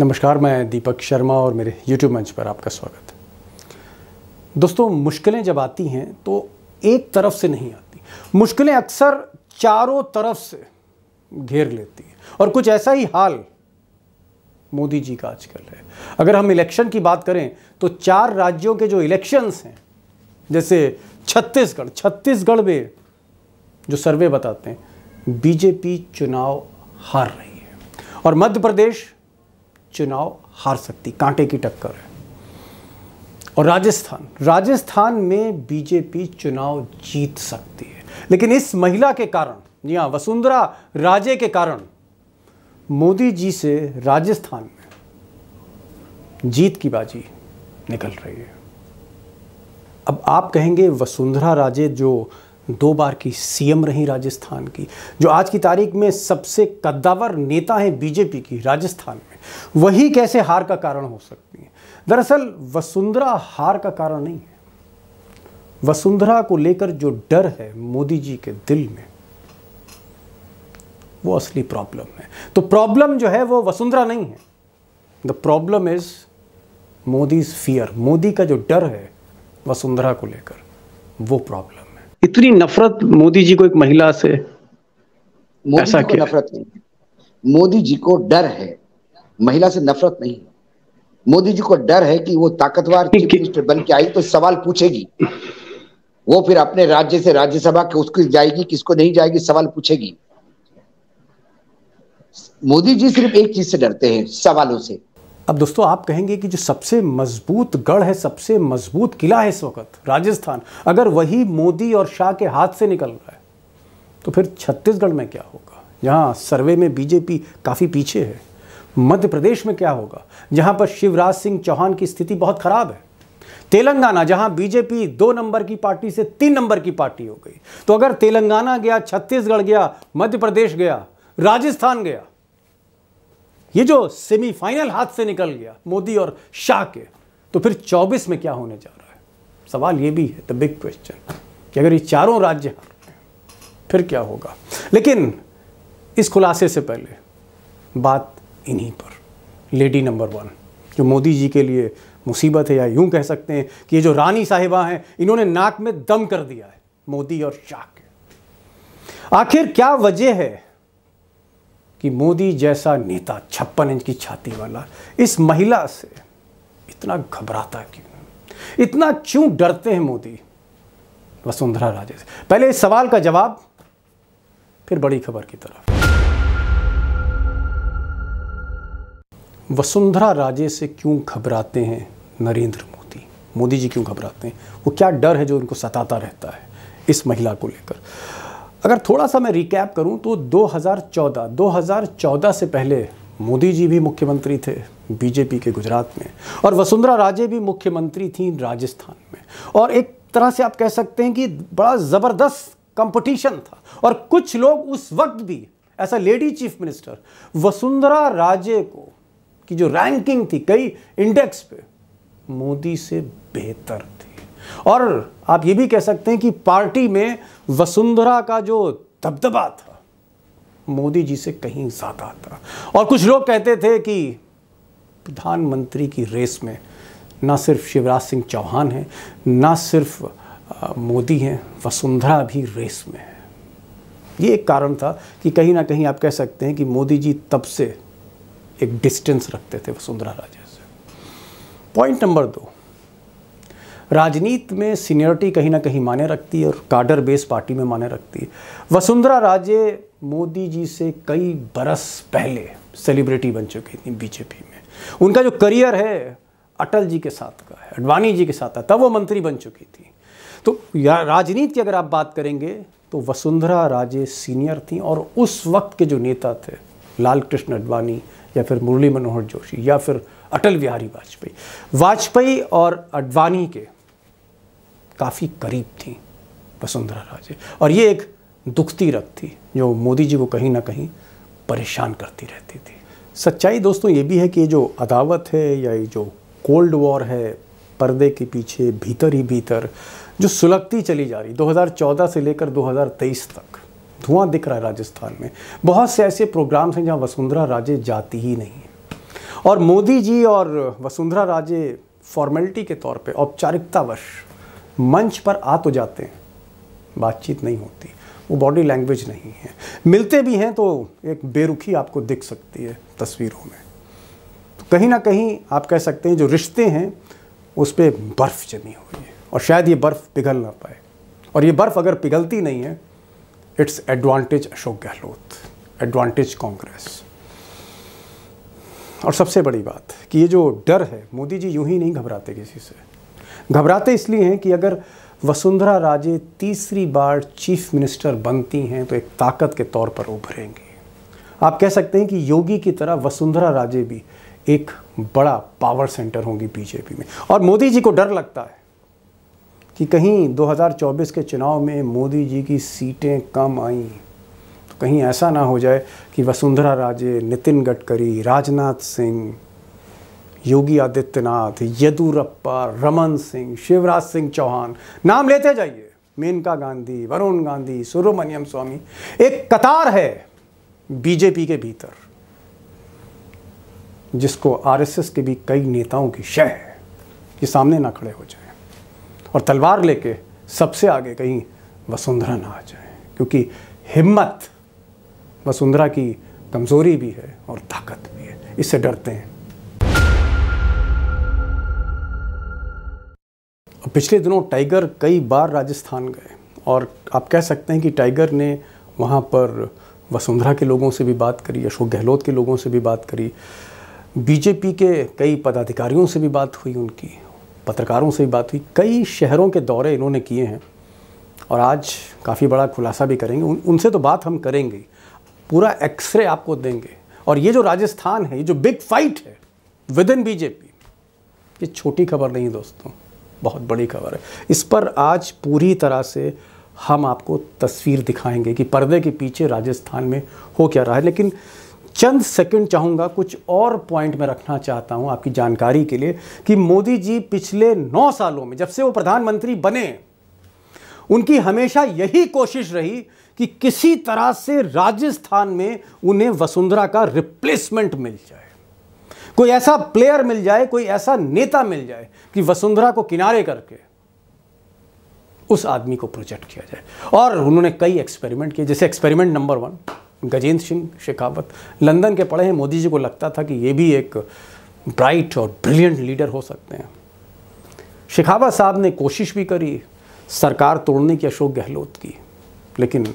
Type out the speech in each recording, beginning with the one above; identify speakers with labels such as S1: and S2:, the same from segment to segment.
S1: नमस्कार, मैं दीपक शर्मा और मेरे YouTube मंच पर आपका स्वागत। है दोस्तों, मुश्किलें जब आती हैं तो एक तरफ़ से नहीं आती। मुश्किलें अक्सर चारों तरफ़ से घेर लेती हैं। और कुछ ऐसा ही हाल मोदी जी का आजकल है। अगर हम इलेक्शन की बात करें तो चार राज्यों के जो इलेक्शंस हैं, जैसे छत्तीसगढ़ छत्तीसगढ़ में जो सर्वे बताते हैं, बीजेपी चुनाव हार रही है। और मध्य प्रदेश चुनाव हार सकती, कांटे की टक्कर है। और राजस्थान राजस्थान में बीजेपी चुनाव जीत सकती है। लेकिन इस महिला के कारण हाँ वसुंधरा राजे के कारण, मोदी जी से राजस्थान में जीत की बाजी निकल रही है। अब आप कहेंगे वसुंधरा राजे जो दो बार की, सीएम रही राजस्थान की, जो आज की तारीख में सबसे कद्दावर नेता हैं बीजेपी की राजस्थान में। वही कैसे हार का कारण हो सकती है? दरअसल वसुंधरा हार का कारण नहीं है। वसुंधरा को लेकर जो डर है मोदी जी के दिल में, वो असली प्रॉब्लम है। तो प्रॉब्लम जो है वो वसुंधरा नहीं है। The problem is Modi fear Modi का जो डर है वसुंधरा को लेकर, वो प्रॉब्लम इतनी नफरत मोदी जी को एक महिला से?
S2: मोदी ऐसा को नफरत नहीं मोदी जी को डर है। महिला से नफरत नहीं मोदी जी को डर है कि वो ताकतवर चीफ मिनिस्टर बन के आई तो सवाल पूछेगी। वो फिर अपने राज्य से राज्यसभा के उसको जाएगी किसको नहीं जाएगी सवाल पूछेगी। मोदी जी सिर्फ़ एक चीज़ से डरते हैं सवालों से।
S1: अब दोस्तों, आप कहेंगे कि जो सबसे मज़बूत गढ़ है, सबसे मज़बूत किला है इस वक्त, राजस्थान। अगर वही मोदी और शाह के हाथ से निकल रहा है तो फिर छत्तीसगढ़ में क्या होगा? जहाँ सर्वे में बीजेपी काफ़ी पीछे है। मध्य प्रदेश में क्या होगा? जहाँ पर शिवराज सिंह चौहान की स्थिति बहुत खराब है। तेलंगाना, जहाँ बीजेपी दो नंबर की पार्टी से तीन नंबर की पार्टी हो गई। तो अगर तेलंगाना गया, छत्तीसगढ़ गया, मध्य प्रदेश गया, राजस्थान गया ये जो सेमीफाइनल हाथ से निकल गया मोदी और शाह के तो फिर 24 में क्या होने जा रहा है? सवाल ये भी है द बिग क्वेश्चन कि अगर ये चारों राज्य हार फिर क्या होगा? लेकिन इस खुलासे से पहले बात इन्हीं पर। लेडी नंबर वन जो मोदी जी के लिए मुसीबत है या यूँ कह सकते हैं कि ये जो रानी साहिबा हैं, इन्होंने नाक में दम कर दिया है मोदी और शाह के। आखिर क्या वजह है कि मोदी जैसा नेता छप्पन इंच की छाती वाला, इस महिला से इतना घबराता क्यों? इतना क्यों डरते हैं मोदी? वसुंधरा राजे से। पहले इस सवाल का जवाब, फिर बड़ी खबर की तरफ़। वसुंधरा राजे से क्यों घबराते हैं नरेंद्र मोदी? मोदी जी क्यों घबराते हैं? वो क्या डर है जो उनको सताता रहता है इस महिला को लेकर? अगर थोड़ा सा मैं रिकैप करूँ तो 2014 2014 से पहले मोदी जी भी मुख्यमंत्री थे बीजेपी के गुजरात में, और वसुंधरा राजे भी मुख्यमंत्री थी राजस्थान में। और एक तरह से आप कह सकते हैं कि बड़ा ज़बरदस्त कंपटीशन था। और कुछ लोग उस वक्त भी ऐसा lady chief minister Vasundhara Raje को, की जो रैंकिंग थी, कई इंडेक्स पे, मोदी से बेहतर और आप ये भी कह सकते हैं कि पार्टी में वसुंधरा का जो दबदबा था, मोदी जी से कहीं ज़्यादा था। और कुछ लोग कहते थे कि प्रधानमंत्री की रेस में ना सिर्फ़ शिवराज सिंह चौहान हैं, ना सिर्फ़ मोदी हैं, वसुंधरा भी रेस में है। ये एक कारण था कि कहीं ना कहीं आप कह सकते हैं कि मोदी जी तब से एक डिस्टेंस रखते थे वसुंधरा राजे से। पॉइंट नंबर दो राजनीति में सीनियरिटी कहीं ना कहीं माने रखती है और कार्डर बेस पार्टी में माने रखती है। वसुंधरा राजे मोदी जी से कई बरस पहले सेलिब्रिटी बन चुकी थी बीजेपी में। उनका जो करियर है, अटल जी के साथ का है, अडवाणी जी के साथ था तब वो मंत्री बन चुकी थी। तो या राजनीति की अगर आप बात करेंगे तो वसुंधरा राजे सीनियर थी और उस वक्त के जो नेता थे लाल कृष्ण अडवाणी या फिर मुरली मनोहर जोशी या फिर अटल बिहारी वाजपेयी। वाजपेयी और अडवाणी के काफ़ी करीब थी वसुंधरा राजे। और ये एक दुखती रख थी जो मोदी जी को कहीं ना कहीं परेशान करती रहती थी। सच्चाई दोस्तों ये भी है कि ये जो अदावत है या ये जो कोल्ड वॉर है, पर्दे के पीछे, भीतर ही भीतर, जो सुलगती चली जा रही 2014 से लेकर 2023 तक, धुआँ दिख रहा है राजस्थान में। बहुत से ऐसे प्रोग्राम्स हैं जहाँ वसुंधरा राजे जाती ही नहीं और मोदी जी और वसुंधरा राजे फॉर्मेलिटी के तौर पे औपचारिकतावश मंच पर आ तो जाते हैं। बातचीत नहीं होती। वो बॉडी लैंग्वेज नहीं है। मिलते भी हैं तो एक बेरुखी आपको दिख सकती है तस्वीरों में। तो कहीं ना कहीं आप कह सकते हैं जो रिश्ते हैं, उस पर बर्फ़ जमी हुई है। और शायद ये बर्फ़ पिघल ना पाए। और ये बर्फ़ अगर पिघलती नहीं है it's advantage Ashok Gehlot advantage Congress. और सबसे बड़ी बात कि ये जो डर है, मोदी जी यूँ ही नहीं घबराते किसी से। घबराते इसलिए हैं कि अगर वसुंधरा राजे तीसरी बार चीफ मिनिस्टर बनती हैं तो एक ताकत के तौर पर उभरेंगी। आप कह सकते हैं कि योगी की तरह वसुंधरा राजे भी एक बड़ा पावर सेंटर होंगी बीजेपी में। और मोदी जी को डर लगता है कि कहीं 2024 के चुनाव में मोदी जी की सीटें कम आई। तो कहीं ऐसा ना हो जाए कि वसुंधरा राजे नितिन गडकरी, राजनाथ सिंह योगी आदित्यनाथ, येदुरप्पा, रमन सिंह, शिवराज सिंह चौहान। नाम लेते जाइए। मेनका गांधी, वरुण गांधी, सुब्रमण्यम स्वामी। एक कतार है बीजेपी के भीतर, जिसको आरएसएस के भी कई नेताओं की शह है कि सामने ना खड़े हो जाए और तलवार लेके सबसे आगे कहीं वसुंधरा ना आ जाए, क्योंकि हिम्मत वसुंधरा की कमज़ोरी भी है और ताकत भी है। इससे डरते हैं। पिछले दिनों टाइगर कई बार राजस्थान गए और आप कह सकते हैं कि टाइगर ने वहाँ पर वसुंधरा के लोगों से भी बात करी अशोक गहलोत के लोगों से भी बात करी बीजेपी के कई पदाधिकारियों से भी बात हुई उनकी पत्रकारों से भी बात हुई कई शहरों के दौरे इन्होंने किए हैं और आज काफ़ी बड़ा खुलासा भी करेंगे। उन, उनसे तो बात हम करेंगे पूरा एक्सरे आपको देंगे और ये जो राजस्थान है ये जो बिग फाइट है विद इन बीजेपी ये छोटी खबर नहीं दोस्तों। बहुत बड़ी खबर है। इस पर आज पूरी तरह से हम आपको तस्वीर दिखाएँगे कि पर्दे के पीछे राजस्थान में हो क्या रहा है। लेकिन चंद सेकंड चाहूँगा, कुछ और पॉइंट में रखना चाहता हूँ आपकी जानकारी के लिए कि मोदी जी पिछले नौ सालों में जब से वो प्रधानमंत्री बने, उनकी हमेशा यही कोशिश रही कि किसी तरह से राजस्थान में उन्हें वसुंधरा का रिप्लेसमेंट मिल जाए। कोई ऐसा प्लेयर मिल जाए, कोई ऐसा नेता मिल जाए कि वसुंधरा को किनारे करके उस आदमी को प्रोजेक्ट किया जाए। और उन्होंने कई एक्सपेरिमेंट किए, जैसे experiment number one Gajendra Singh Shekhawat. London के पढ़े हैं, मोदी जी को लगता था कि ये भी एक ब्राइट और ब्रिलियंट लीडर हो सकते हैं। शेखावत साहब ने कोशिश भी करी, सरकार तोड़ने की, अशोक गहलोत की, लेकिन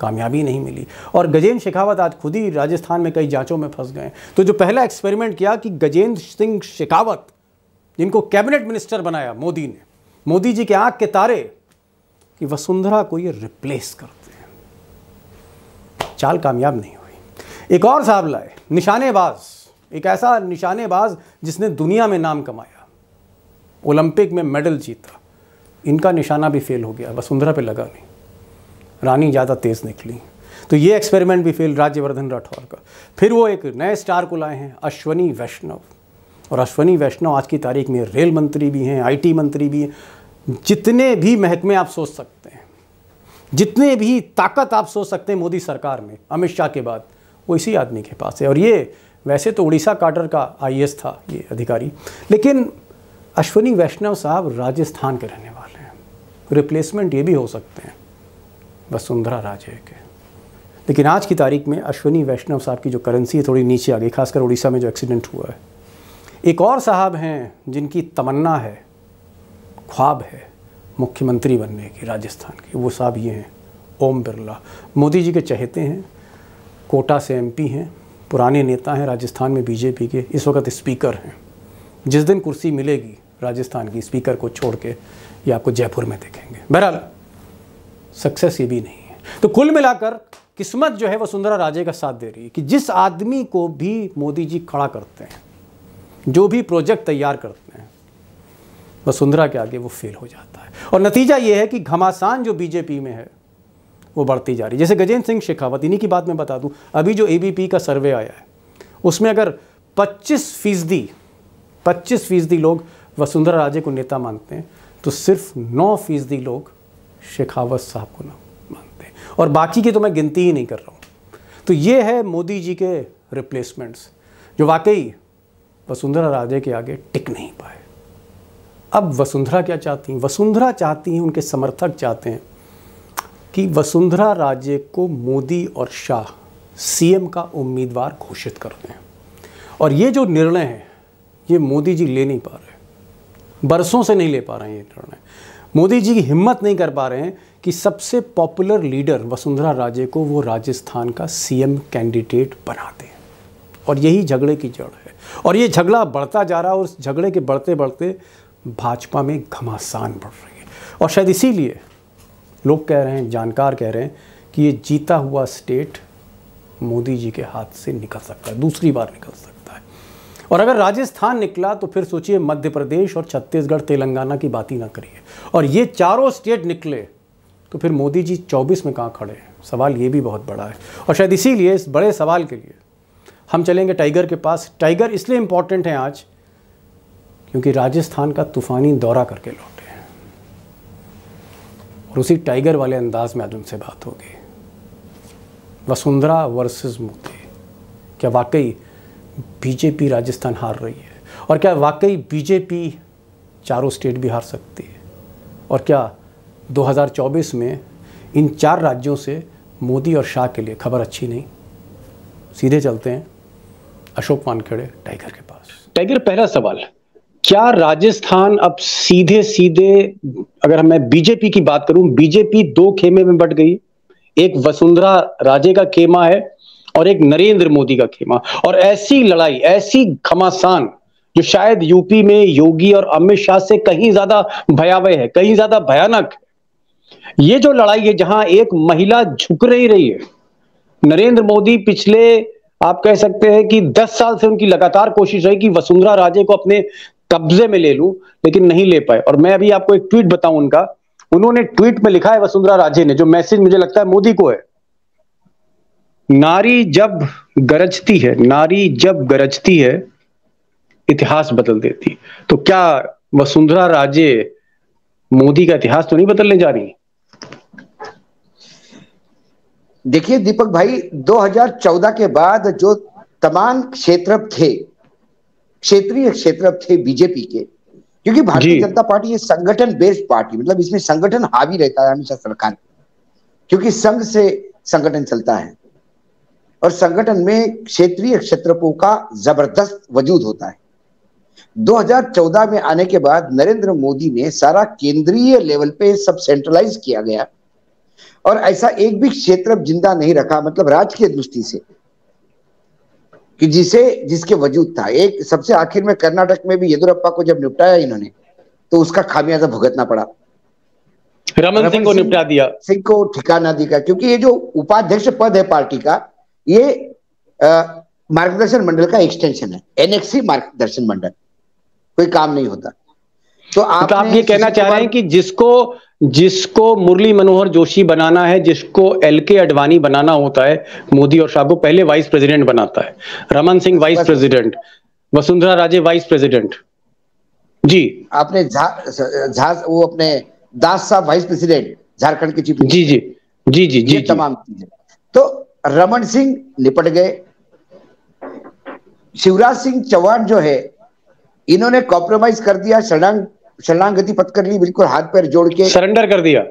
S1: कामयाबी नहीं मिली। और गजेंद्र शेखावत आज खुद ही राजस्थान में कई जांचों में फंस गए तो जो पहला एक्सपेरिमेंट किया कि गजेंद्र सिंह शेखावत, जिनको कैबिनेट मिनिस्टर बनाया मोदी ने, मोदी जी के आँख के तारे, कि वसुंधरा को ये रिप्लेस करते हैं। चाल कामयाब नहीं हुई। एक और साहब लाए, निशानेबाज। एक ऐसा निशानेबाज जिसने दुनिया में नाम कमाया। ओलंपिक में मेडल जीता। इनका निशाना भी फेल हो गया, वसुंधरा पे लगा नहीं। रानी ज़्यादा तेज़ निकली। तो ये एक्सपेरिमेंट भी फेल राज्यवर्धन राठौर का। फिर वो एक नए स्टार को लाए हैं, अश्वनी वैष्णव। और अश्वनी वैष्णव आज की तारीख में रेल मंत्री भी हैं आईटी मंत्री भी हैं। जितने भी महकमे आप सोच सकते हैं, जितने भी ताकत आप सोच सकते हैं मोदी सरकार में, अमित शाह के बाद, वो इसी आदमी के पास है। और ये वैसे तो उड़ीसा काडर का आईएएस था ये अधिकारी। लेकिन अश्वनी वैष्णव साहब राजस्थान के रहने वाले हैं। रिप्लेसमेंट ये भी हो सकते हैं। वसुंधरा राजे के। लेकिन आज की तारीख में अश्विनी वैष्णव साहब की जो करेंसी है थोड़ी नीचे आ गई खासकर उड़ीसा में जो एक्सीडेंट हुआ है। एक और साहब हैं जिनकी तमन्ना है, ख्वाब है मुख्यमंत्री बनने की, राजस्थान की। वो साहब ये हैं, ओम बिरला। मोदी जी के चहेते हैं, कोटा से एमपी हैं, पुराने नेता हैं, राजस्थान में बीजेपी के, इस वक्त स्पीकर हैं। जिस दिन कुर्सी मिलेगी, राजस्थान की स्पीकर को छोड़ के ये आपको जयपुर में देखेंगे। बहरहाल सक्सेस ये भी नहीं है। तो कुल मिलाकर किस्मत जो है वो सुंदरा राजे का साथ दे रही है कि जिस आदमी को भी मोदी जी खड़ा करते हैं, जो भी प्रोजेक्ट तैयार करते हैं वसुंधरा के आगे वो फेल हो जाता है। और नतीजा ये है कि घमासान जो बीजेपी में है, वो बढ़ती जा रही है। जैसे गजेंद्र सिंह शेखावत, इन्हीं की बात मैं बता दूँ, अभी जो एबीपी का सर्वे आया है, उसमें अगर 25 फ़ीसदी, पच्चीस फ़ीसदी लोग वसुंधरा राजे को नेता मानते हैं तो सिर्फ़ 9 फ़ीसदी लोग शेखावत साहब को ना मानते और बाकी की तो मैं गिनती ही नहीं कर रहा हूँ। तो ये है मोदी जी के रिप्लेसमेंट्स जो वाकई वसुंधरा राजे के आगे टिक नहीं पाए। अब वसुंधरा क्या चाहती हैं? वसुंधरा चाहती हैं, उनके समर्थक चाहते हैं कि वसुंधरा राजे को मोदी और शाह सीएम का उम्मीदवार घोषित कर दें। और ये जो निर्णय है, ये मोदी जी ले नहीं पा रहे बरसों से नहीं ले पा रहे हैं ये निर्णय। मोदी जी की हिम्मत नहीं कर पा रहे हैं कि सबसे पॉपुलर लीडर वसुंधरा राजे को वो राजस्थान का सीएम कैंडिडेट बना दें। और यही झगड़े की जड़ है। और ये झगड़ा बढ़ता जा रहा है और उस झगड़े के बढ़ते बढ़ते भाजपा में घमासान बढ़ रही है। और शायद इसीलिए लोग कह रहे हैं, जानकार कह रहे हैं कि ये जीता हुआ स्टेट मोदी जी के हाथ से निकल सकता है, दूसरी बार निकल सकता है। और अगर राजस्थान निकला तो फिर सोचिए मध्य प्रदेश और छत्तीसगढ़ तेलंगाना की बात ही ना करिए। और ये चारों स्टेट निकले तो फिर मोदी जी 24 में कहाँ खड़े हैं? सवाल ये भी बहुत बड़ा है। और शायद इसीलिए इस बड़े सवाल के लिए हम चलेंगे टाइगर के पास। टाइगर इसलिए इंपॉर्टेंट है आज क्योंकि राजस्थान का तूफ़ानी दौरा करके लौटे हैं। और उसी टाइगर वाले अंदाज में आज उनसे बात होगी। वसुंधरा वर्सेस मोदी। क्या वाकई बीजेपी राजस्थान हार रही है। और क्या वाकई बीजेपी चारों स्टेट भी हार सकती है? और क्या 2024 में इन चार राज्यों से मोदी और शाह के लिए खबर अच्छी नहीं? सीधे चलते हैं अशोक वानखेड़े, टाइगर के पास।
S3: टाइगर, पहला सवाल, क्या राजस्थान अब सीधे सीधे, अगर मैं बीजेपी की बात करूँ, बीजेपी दो खेमे में बट गई। एक वसुंधरा राजे का खेमा है और एक नरेंद्र मोदी का खेमा। और ऐसी लड़ाई, ऐसी घमासान, जो शायद यूपी में योगी और अमित शाह से कहीं ज़्यादा भयावह है, कहीं ज़्यादा भयानक है। ये जो लड़ाई है, जहाँ एक महिला झुक रही रही है, नरेंद्र मोदी पिछले, आप कह सकते हैं कि 10 साल से उनकी लगातार कोशिश रही कि वसुंधरा राजे को अपने कब्जे में ले लूँ, लेकिन नहीं ले पाए। और मैं अभी आपको एक ट्वीट बताऊँ उनका। उन्होंने ट्वीट में लिखा है वसुंधरा राजे ने, जो मैसेज मुझे लगता है मोदी को है। नारी जब गरजती है नारी जब गरजती है इतिहास बदल देती तो क्या वसुंधरा राजे मोदी का इतिहास तो नहीं बदलने जा रही?
S2: देखिए दीपक भाई 2014 के बाद जो तमाम क्षेत्र थे क्षेत्रीय क्षेत्र थे बीजेपी के क्योंकि भारतीय जनता पार्टी ये संगठन बेस्ड पार्टी मतलब इसमें संगठन हावी रहता है हमेशा सरकार क्योंकि संघ से संगठन चलता है। और संगठन में क्षेत्रीय क्षेत्रपों का ज़बरदस्त वजूद होता है। 2014 में आने के बाद नरेंद्र मोदी ने सारा केंद्रीय लेवल पे सब सेंट्रलाइज किया गया। और ऐसा एक भी क्षेत्र ज़िंदा नहीं रखा मतलब राजकीय दृष्टि से कि जिसे जिसके वजूद था। एक सबसे आखिर में कर्नाटक में भी येदुरप्पा को जब निपटाया इन्होंने तो उसका खामियाजा भुगतना पड़ा।
S3: रमन सिंह को निपटा दिया।
S2: सिंह को ठिकाना दिया क्योंकि ये जो उपाध्यक्ष पद है पार्टी का ये मार्गदर्शन मंडल का एक्सटेंशन है। एनएक्सी मार्गदर्शन मंडल। कोई काम नहीं होता।
S3: तो आप, तो आप ये कहना चाह रहे हैं कि जिसको जिसको मुरली मनोहर जोशी बनाना है जिसको एल के अडवाणी बनाना होता है मोदी और शाह को पहले वाइस प्रेसिडेंट बनाता है। Raman Singh vice president Vasundhara Raje vice president ji.
S2: आपने झा वो अपने दास साहब वाइस प्रेसिडेंट झारखंड के चीफ
S3: जी जी। जी जी जी।
S2: तमाम चीज़ें। तो रमन सिंह निपट गए। शिवराज सिंह चौहान जो है इन्होंने कॉम्प्रोमाइज कर दिया शरणांग शरणागति पथ कर ली बिल्कुल हाथ पैर जोड़ के।
S3: सरेंडर कर दिया।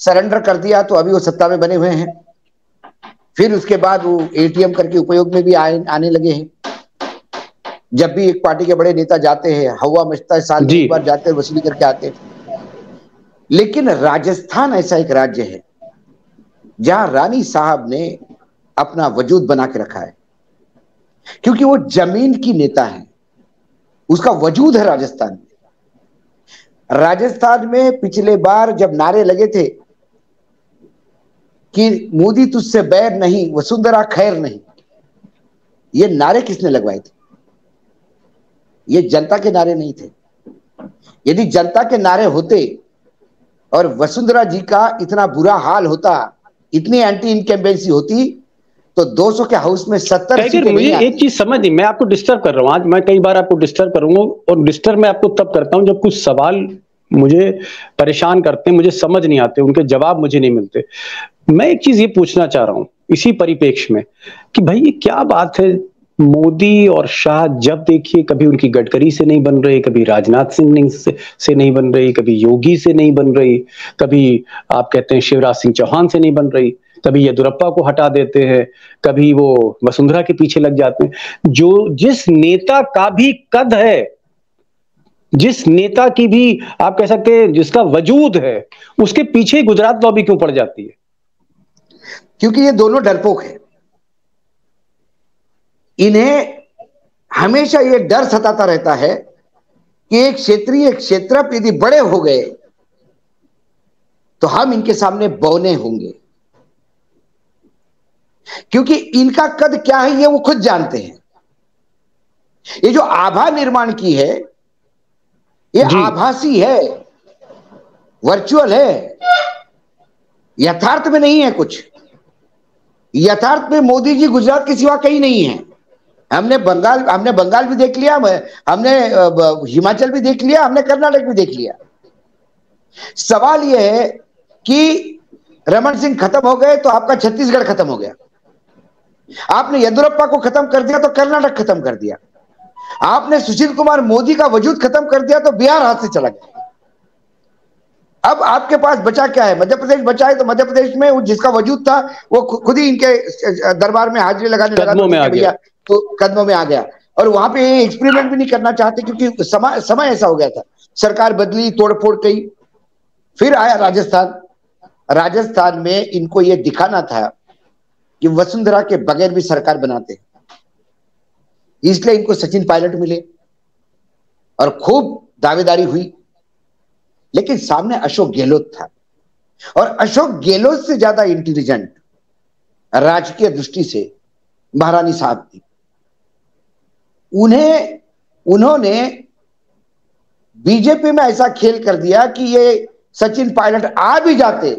S2: सरेंडर कर दिया तो अभी वो सत्ता में बने हुए हैं। फिर उसके बाद वो एटीएम करके उपयोग में भी आए आने लगे हैं। जब भी एक पार्टी के बड़े नेता जाते हैं हवा मचता है साल एक बार जाते हैं वसूली करके आते हैं। लेकिन राजस्थान ऐसा एक राज्य है जहाँ रानी साहब ने अपना वजूद बना के रखा है। क्योंकि वो ज़मीन की नेता है। उसका वजूद है राजस्थान में। राजस्थान में पिछले बार जब नारे लगे थे कि मोदी तुझसे बैर नहीं, वसुंधरा खैर नहीं, ये नारे किसने लगवाए थे? ये जनता के नारे नहीं थे। यदि जनता के नारे होते और वसुंधरा जी का इतना बुरा हाल होता, इतनी एंटी इनकम्बेंसी होती तो 200 के हाउस में सत्तर
S3: मुझे एक चीज़ समझ नहीं मैं आपको डिस्टर्ब कर रहा हूँ आज मैं कई बार आपको डिस्टर्ब करूँगा और डिस्टर्ब मैं आपको तब करता हूँ जब कुछ सवाल मुझे परेशान करते हैं मुझे समझ नहीं आते उनके जवाब मुझे नहीं मिलते। मैं एक चीज़ ये पूछना चाह रहा हूँ इसी परिपेक्ष में कि भाई ये क्या बात है?
S1: मोदी और शाह जब देखिए कभी उनकी गडकरी से नहीं बन रही कभी राजनाथ सिंह से, से नहीं बन रही कभी योगी से नहीं बन रही कभी आप कहते हैं शिवराज सिंह चौहान से नहीं बन रही कभी येदुरप्पा को हटा देते हैं, कभी वो वसुंधरा के पीछे लग जाते हैं। जो जिस नेता का भी कद है, जिस नेता की भी आप कह सकते हैं जिसका वजूद है, उसके पीछे गुजरात लॉबी क्यों पड़ जाती है?
S2: क्योंकि ये दोनों डरपोक है। इन्हें हमेशा ये डर सताता रहता है कि एक क्षेत्रीय क्षेत्र यदि बड़े हो गए तो हम इनके सामने बौने होंगे। क्योंकि इनका कद क्या है ये वो खुद जानते हैं। ये जो आभा निर्माण की है ये आभासी है वर्चुअल है यथार्थ में नहीं है कुछ। यथार्थ में मोदी जी गुजरात के सिवा कहीं नहीं है। हमने बंगाल हमने बंगाल भी देख लिया हमने हिमाचल भी देख लिया हमने कर्नाटक भी देख लिया। सवाल यह है कि रमन सिंह खत्म हो गए तो आपका छत्तीसगढ़ खत्म हो गया। आपने येदुरप्पा को खत्म कर दिया तो कर्नाटक खत्म कर दिया। आपने सुशील कुमार मोदी का वजूद खत्म कर दिया तो बिहार हाथ से चला गया। अब आपके पास बचा क्या है? मध्य प्रदेश बचा है तो मध्य प्रदेश में जिसका वजूद था वो खुद ही इनके दरबार में हाजिरी लगाने लगा
S1: आ
S2: तो कदमों में आ गया। और वहाँ पे एक्सपेरिमेंट भी नहीं करना चाहते क्योंकि समय समय ऐसा हो गया था। सरकार बदली तोड़फोड़ कई फिर आया राजस्थान। राजस्थान में इनको ये दिखाना था कि वसुंधरा के बगैर भी सरकार बनाते इसलिए इनको सचिन पायलट मिले और खूब दावेदारी हुई। लेकिन सामने अशोक गहलोत था। और अशोक गहलोत से ज़्यादा इंटेलिजेंट राजकीय दृष्टि से महारानी साहब थी। उन्हें, उन्होंने बीजेपी में ऐसा खेल कर दिया कि ये सचिन पायलट आ भी जाते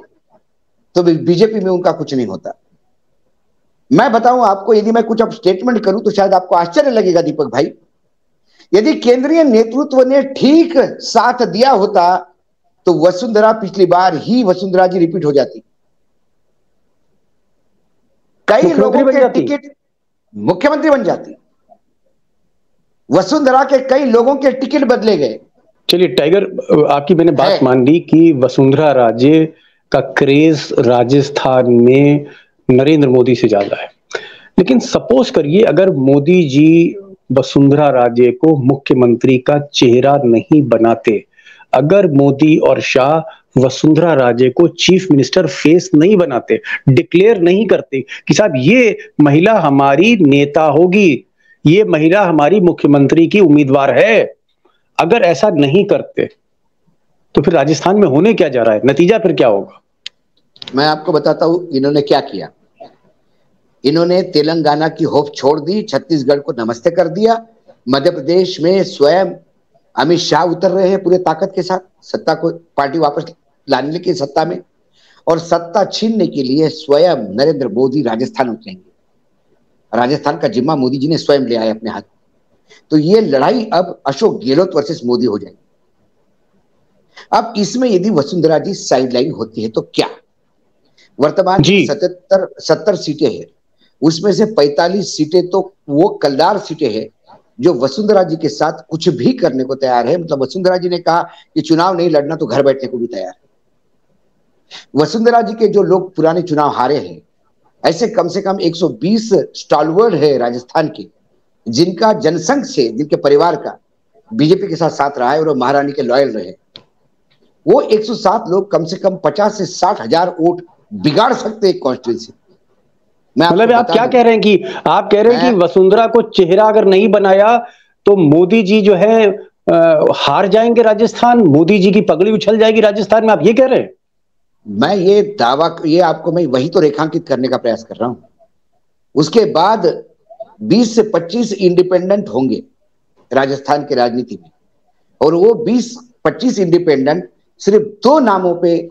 S2: तो बीजेपी में उनका कुछ नहीं होता। मैं बताऊँ आपको यदि मैं कुछ अब स्टेटमेंट करूँ तो शायद आपको आश्चर्य लगेगा दीपक भाई। यदि केंद्रीय नेतृत्व ने ठीक साथ दिया होता तो वसुंधरा पिछली बार ही वसुंधरा जी रिपीट हो जाती। कई लोगों के टिकट मुख्यमंत्री बन जाती। वसुंधरा के कई लोगों के टिकट बदले गए।
S1: चलिए टाइगर आपकी मैंने बात मान ली कि वसुंधरा राजे का क्रेज राजस्थान में नरेंद्र मोदी से ज़्यादा है। लेकिन सपोज़ करिए, अगर मोदी जी वसुंधरा राजे को मुख्यमंत्री का चेहरा नहीं बनाते, अगर मोदी और शाह वसुंधरा राजे को चीफ मिनिस्टर फेस नहीं बनाते, डिक्लेयर नहीं करते कि साहब, ये महिला हमारी नेता होगी, ये महिला हमारी मुख्यमंत्री की उम्मीदवार है, अगर ऐसा नहीं करते तो फिर राजस्थान में होने क्या जा रहा है? नतीजा फिर क्या होगा?
S2: मैं आपको बताता हूँ, इन्होंने क्या किया? इन्होंने तेलंगाना की होप छोड़ दी, छत्तीसगढ़ को नमस्ते कर दिया। मध्य प्रदेश में स्वयं अमित शाह उतर रहे हैं पूरे ताकत के साथ। सत्ता को पार्टी वापस लाने के सत्ता में। और सत्ता छीनने के लिए स्वयं नरेंद्र मोदी राजस्थान उतरेंगे। राजस्थान का जिम्मा मोदी जी ने स्वयं लिया है अपने हाथ। तो ये लड़ाई अब अशोक गहलोत वर्सेस मोदी हो जाएगी। अब इसमें यदि वसुंधरा जी साइडलाइन होती है तो क्या? वर्तमान सतहत्तर सत्तर सीटें हैं। उसमें से 45 सीटें तो वो कलदार सीटें हैं जो वसुंधरा जी के साथ कुछ भी करने को तैयार है। मतलब वसुंधरा जी ने कहा कि चुनाव नहीं लड़ना तो घर बैठने को भी तैयार है। वसुंधरा जी के जो लोग पुराने चुनाव हारे हैं ऐसे कम से कम 120 स्टॉलवर्ड है राजस्थान के जिनका जनसंघ से जिनके परिवार का बीजेपी के साथ साथ रहा है और महारानी के लॉयल रहे। वो 107 लोग कम से कम 50 से साठ हज़ार वोट बिगाड़ सकते हैं कॉन्स्टिट्यूंसी
S1: मतलब आप क्या कह रहे हैं कि आप कह रहे हैं कि वसुंधरा को चेहरा अगर नहीं बनाया तो मोदी जी जो है आ, हार जाएँगे राजस्थान मोदी जी की पगड़ी उछल जाएगी राजस्थान में आप ये कह रहे हैं?
S2: मैं ये दावा ये आपको मैं वही तो रेखांकित करने का प्रयास कर रहा हूँ। उसके बाद 20 से 25 इंडिपेंडेंट होंगे राजस्थान की राजनीति में। और वो 20 25 इंडिपेंडेंट सिर्फ़ दो नामों पे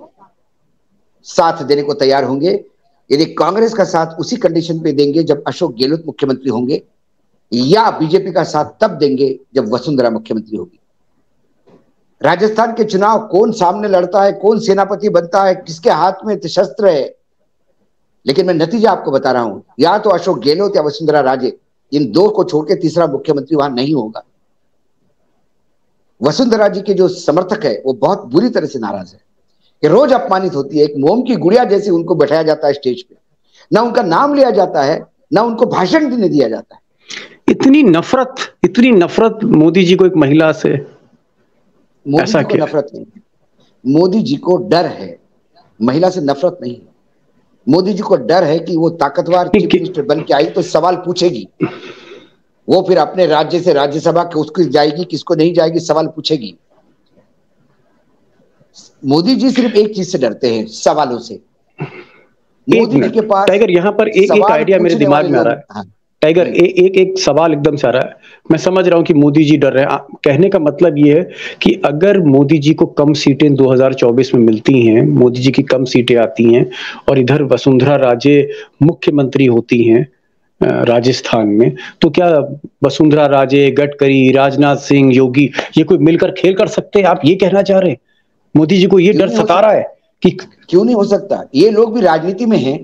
S2: साथ देने को तैयार होंगे। यदि कांग्रेस का साथ उसी कंडीशन पे देंगे जब अशोक गहलोत मुख्यमंत्री होंगे, या बीजेपी का साथ तब देंगे जब वसुंधरा मुख्यमंत्री होगी। राजस्थान के चुनाव कौन सामने लड़ता है, कौन सेनापति बनता है, किसके हाथ में शस्त्र है? लेकिन मैं नतीजा आपको बता रहा हूँ, या तो अशोक गहलोत या वसुंधरा राजे, इन दो को छोड़ के तीसरा मुख्यमंत्री वहाँ नहीं होगा। वसुंधरा जी के जो समर्थक है, वो बहुत बुरी तरह से नाराज़ है। कि रोज अपमानित होती है एक मोम की गुड़िया जैसे उनको बैठाया जाता है स्टेज पे। ना उनका नाम लिया जाता है ना उनको भाषण देने दिया जाता है।
S1: इतनी नफरत इतनी नफरत मोदी जी को एक महिला से।
S2: मोदी जी को नफरत नहीं मोदी जी को डर है। महिला से नफरत नहीं है। मोदी जी को डर है कि वो ताकतवर चीफ मिनिस्टर बन के आई तो सवाल पूछेगी। वो फिर अपने राज्य से राज्यसभा के उसको जाएगी किसको नहीं जाएगी सवाल पूछेगी। मोदी जी सिर्फ़ एक चीज़ से डरते हैं सवालों से।
S1: मोदी जी के पास टाइगर यहाँ पर एक एक आइडिया मेरे दिमाग में आ रहा है। हाँ। टाइगर एक एक सवाल एकदम से आ रहा है। मैं समझ रहा हूँ कि मोदी जी डर रहे हैं। कहने का मतलब ये है कि अगर मोदी जी को कम सीटें 2024 में मिलती हैं मोदी जी की कम सीटें आती हैं और इधर वसुंधरा राजे मुख्यमंत्री होती हैं राजस्थान में तो क्या वसुंधरा राजे गडकरी राजनाथ सिंह योगी ये कोई मिलकर खेल कर सकते हैं? आप ये कहना चाह रहे हैं? मोदी जी को ये डर सता रहा है
S2: कि क्यों नहीं हो सकता? ये लोग भी राजनीति में हैं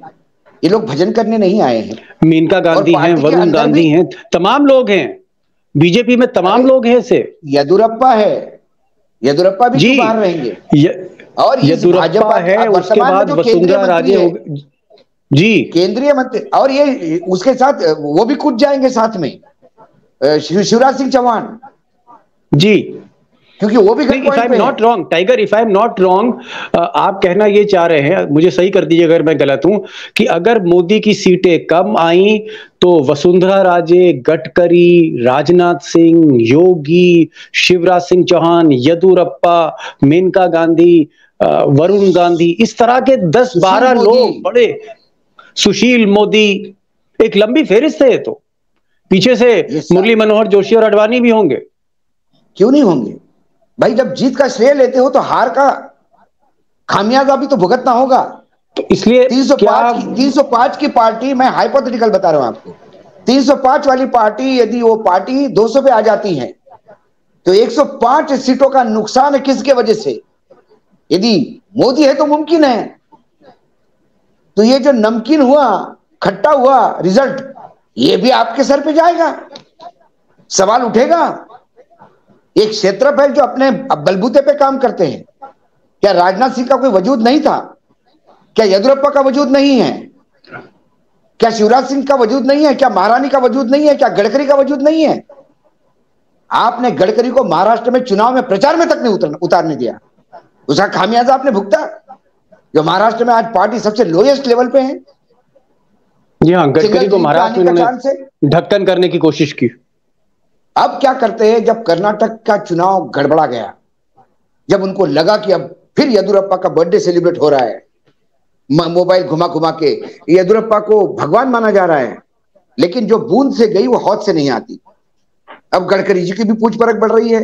S2: ये लोग भजन करने नहीं आए हैं।
S1: मेनका गांधी हैं वरुण गांधी हैं तमाम लोग हैं। बीजेपी में तमाम लोग हैं से
S2: यदुरप्पा है। यदुरप्पा भी जी। बाहर रहेंगे। य,
S1: और यदुरप्पा है उसके बाद वसुंधरा राजे जी।
S2: केंद्रीय मंत्री और ये उसके साथ वो भी कूद जाएँगे साथ में। शिवराज सिंह चौहान।
S1: जी।
S2: क्योंकि वो भी
S1: if I am not wrong tiger if I am not wrong आप कहना ये चाह रहे हैं मुझे सही कर दीजिए अगर मैं गलत हूँ कि अगर मोदी की सीटें कम आई तो वसुंधरा राजे गडकरी राजनाथ सिंह योगी शिवराज सिंह चौहान यदुरप्पा मेनका गांधी वरुण गांधी इस तरह के दस बारह लोग बड़े सुशील मोदी एक लंबी फेरिस्त है तो। पीछे से मुरली मनोहर जोशी और अडवाणी भी होंगे।
S2: क्यों नहीं होंगे? भाई जब जीत का श्रेय लेते हो तो हार का खामियाजा भी तो भुगतना होगा।
S1: तो इसलिए
S2: तीन सौ पाँच तीन सौ पाँच की पार्टी मैं हाइपोथेटिकल बता रहा हूँ आपको। तीन सौ पाँच वाली पार्टी यदि वो पार्टी दो सौ पे आ जाती है तो एक सौ पाँच सीटों का नुकसान है किसके वजह से? यदि मोदी है तो मुमकिन है। तो ये जो नमकीन हुआ खट्टा हुआ रिज़ल्ट ये भी आपके सर पे जाएगा। सवाल उठेगा। एक क्षेत्रफल जो अपने बलबूते पे काम करते हैं। क्या राजनाथ सिंह का कोई वजूद नहीं था? क्या येदुरप्पा का वजूद नहीं है? क्या शिवराज सिंह का वजूद नहीं है? क्या महारानी का वजूद नहीं है? क्या गडकरी का वजूद नहीं है? आपने गडकरी को महाराष्ट्र में चुनाव में प्रचार में तक नहीं उतर, उतारने दिया। उसका खामियाजा आपने भुगता? जो महाराष्ट्र में आज पार्टी सबसे लोएस्ट लेवल पे है।
S1: जी हाँ गडकरी को महाराष्ट्र में ढक्कन करने की कोशिश की।
S2: अब क्या करते हैं जब कर्नाटक का चुनाव गड़बड़ा गया जब उनको लगा कि अब फिर येदुरप्पा का बर्थडे सेलिब्रेट हो रहा है मोबाइल घुमा घुमा के येदुरप्पा को भगवान माना जा रहा है लेकिन जो बूंद से गई वो हौद से नहीं आती। अब गडकरी जी की भी पूछ परख बढ़ रही है।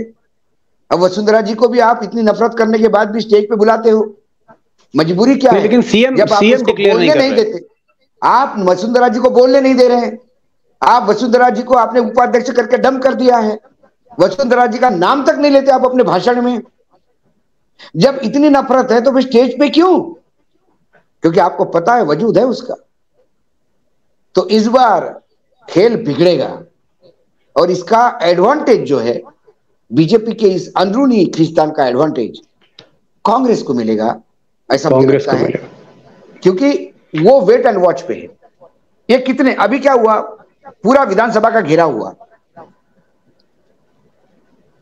S2: अब वसुंधरा जी को भी आप इतनी नफरत करने के बाद भी स्टेज पे बुलाते हो। मजबूरी क्या है?
S1: लेकिन सीएम जब आप सीएम बोलने नहीं, नहीं देते
S2: आप वसुंधरा जी को बोलने नहीं दे रहे हैं। आप वसुंधरा जी को आपने उपाध्यक्ष करके डम कर दिया है। वसुंधरा जी का नाम तक नहीं लेते आप अपने भाषण में। जब इतनी नफरत है तो फिर स्टेज पे क्यों? क्योंकि आपको पता है वजूद है उसका। तो इस बार खेल बिगड़ेगा। और इसका एडवांटेज जो है बीजेपी के इस अंदरूनी खिस्तान का एडवांटेज कांग्रेस को मिलेगा ऐसा मुझे लगता है। क्योंकि वो वेट एंड वॉच पे है। ये कितने अभी क्या हुआ? पूरा विधानसभा का घेराव हुआ।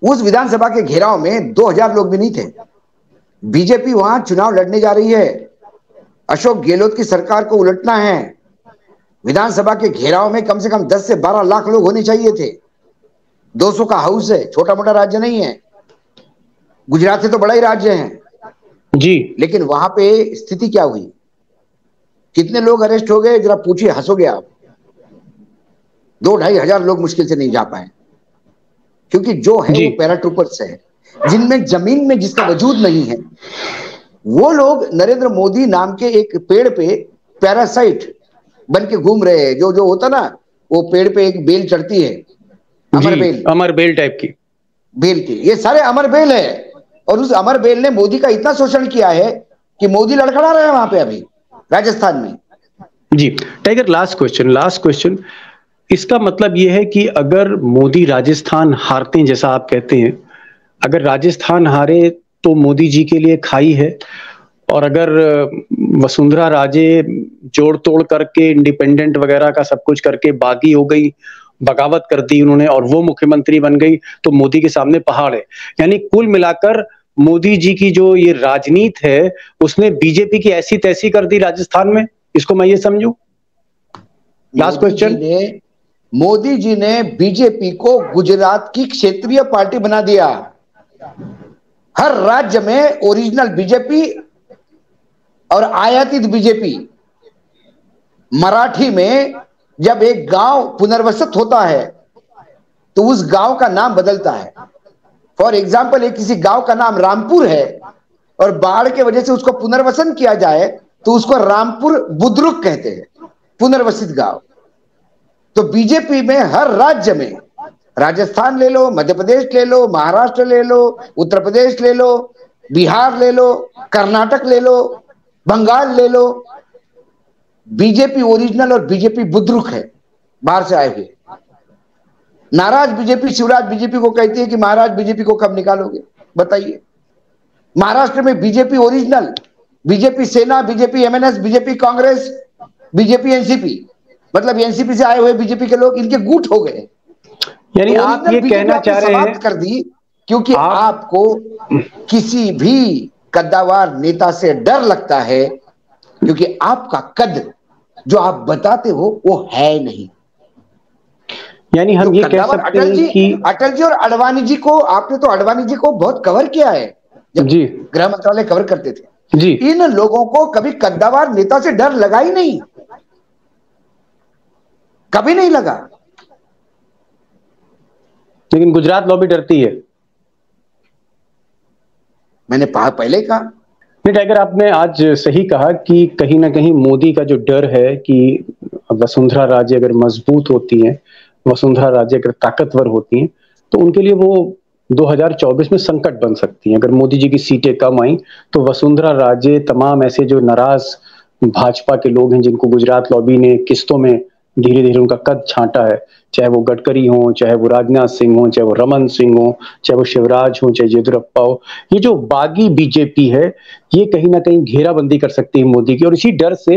S2: उस विधानसभा के घेराव में 2000 लोग भी नहीं थे। बीजेपी वहाँ चुनाव लड़ने जा रही है। अशोक गहलोत की सरकार को उलटना है। विधानसभा के घेराव में कम से कम 10 से 12 लाख लोग होने चाहिए थे। 200 का हाउस है छोटा मोटा राज्य नहीं है। गुजरात से तो बड़ा ही राज्य है।
S1: जी।
S2: लेकिन वहाँ पे स्थिति क्या हुई? कितने लोग अरेस्ट हो गए? जरा पूछिए हंसोगे आप? दो ढाई हज़ार लोग मुश्किल से नहीं जा पाए। क्योंकि जो है वो पैराट्रूपर्स है जिनमें ज़मीन में जिसका वजूद नहीं है वो लोग नरेंद्र मोदी नाम के एक पेड़ पे पैरासाइट बन के घूम रहे हैं। जो जो होता ना वो पेड़ पे एक बेल चढ़ती है
S1: अमर बेल। अमर बेल टाइप की।
S2: बेल की। ये सारे अमर बेल है। और उस अमर बेल ने मोदी का इतना शोषण किया है कि मोदी लड़खड़ा रहे हैं वहाँ पे अभी राजस्थान में।
S1: जी tiger last question last question इसका मतलब यह है कि अगर मोदी राजस्थान हारते हैं जैसा आप कहते हैं अगर राजस्थान हारे तो मोदी जी के लिए खाई है और अगर वसुंधरा राजे जोड़ तोड़ करके इंडिपेंडेंट वगैरह का सब कुछ करके बागी हो गई बगावत कर दी उन्होंने और वो मुख्यमंत्री बन गई तो मोदी के सामने पहाड़ है। यानी कुल मिलाकर मोदी जी की जो ये राजनीति है उसने बीजेपी की ऐसी तैसी कर दी राजस्थान में? इसको मैं ये समझू?
S2: लास्ट क्वेश्चन मोदी जी ने बीजेपी को गुजरात की क्षेत्रीय पार्टी बना दिया। हर राज्य में ओरिजिनल बीजेपी और आयातित बीजेपी। मराठी में जब एक गाँव पुनर्वसित होता है तो उस गाँव का नाम बदलता है। फॉर एग्ज़ाम्पल एक किसी गाँव का नाम रामपुर है और बाढ़ के वजह से उसको पुनर्वसन किया जाए तो उसको रामपुर बुद्रुक कहते हैं, पुनर्वसित गाँव। तो बीजेपी में हर राज्य में राजस्थान ले लो मध्य प्रदेश ले लो महाराष्ट्र ले लो उत्तर प्रदेश ले लो बिहार ले लो कर्नाटक ले लो बंगाल ले लो बीजेपी ओरिजिनल और बीजेपी बुद्रुक है बाहर से आए हुए नाराज़ बीजेपी शिवराज बीजेपी को कहती है कि महाराज बीजेपी को कब निकालोगे बताइए महाराष्ट्र में BJP original BJP Sena BJP MNS BJP Congress BJP NCP मतलब एनसीपी से आए हुए बीजेपी के लोग इनके गुट हो गए।
S1: यानी आप ये कहना चाह रहे हैं
S2: कर दी क्योंकि आप... आपको किसी भी कद्दावार नेता से डर लगता है क्योंकि आपका कद जो आप बताते हो वो है नहीं।
S1: यानी हम तो ये कह सकते अटल हैं कि
S2: अटल जी और अडवाणी जी को आपने तो अडवाणी जी को बहुत कवर किया है
S1: जब जी।
S2: गृह मंत्रालय कवर करते थे।
S1: जी।
S2: इन लोगों को कभी कद्दावार नेता से डर लगा ही नहीं। कभी नहीं लगा।
S1: लेकिन गुजरात लॉबी डरती है।
S2: मैंने पहले कहा।
S1: नहीं टाइगर आपने आज सही कहा कि कहीं ना कहीं मोदी का जो डर है कि वसुंधरा राजे अगर मज़बूत होती हैं वसुंधरा राजे अगर ताकतवर होती हैं तो उनके लिए वो 2024 में संकट बन सकती हैं। अगर मोदी जी की सीटें कम आई तो वसुंधरा राजे तमाम ऐसे जो नाराज़ भाजपा के लोग हैं जिनको गुजरात लॉबी ने किस्तों में धीरे धीरे उनका कद छांटा है। चाहे वो गडकरी हो, चाहे वो राजनाथ सिंह हो, चाहे वो रमन सिंह हो, चाहे वो शिवराज हो, चाहे येदुरप्पा हो, ये जो बागी बीजेपी है, ये कहीं ना कहीं घेराबंदी कर सकती है मोदी की। और इसी डर से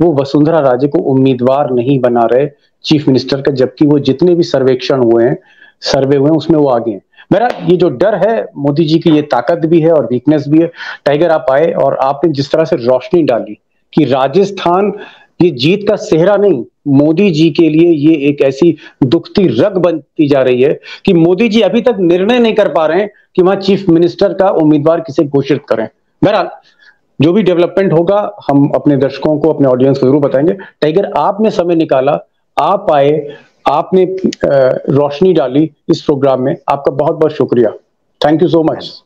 S1: वो वसुंधरा राजे को उम्मीदवार नहीं बना रहे चीफ मिनिस्टर का, जबकि वो जितने भी सर्वेक्षण हुए हैं, सर्वे हुए हैं, उसमें वो आगे हैं। मेरा ये जो डर है मोदी जी की, ये ताकत भी है और वीकनेस भी है। टाइगर आप आए और आपने जिस तरह से रोशनी डाली कि राजस्थान ये जीत का सेहरा नहीं मोदी जी के लिए ये एक ऐसी दुखती रग बनती जा रही है कि मोदी जी अभी तक निर्णय नहीं कर पा रहे हैं कि वहाँ चीफ मिनिस्टर का उम्मीदवार किसे घोषित करें। बहरहाल, जो भी डेवलपमेंट होगा, हम अपने दर्शकों को, अपने ऑडियंस को ज़रूर बताएँगे। टाइगर, आपने समय निकाला, आप आए, आपने रोशनी डाली इस प्रोग्राम में। आपका बहुत बहुत शुक्रिया। Thank you so much